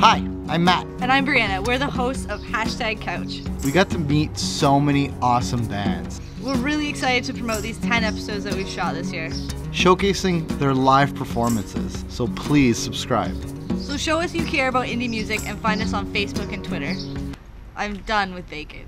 Hi, I'm Matt. And I'm Breanna. We're the hosts of Hashtag Couch. We got to meet so many awesome bands, We're really excited to promote these 10 episodes that we've shot this year. showcasing their live performances. So please subscribe. So show us you care about indie music and find us on Facebook and Twitter. I'm done with bacon.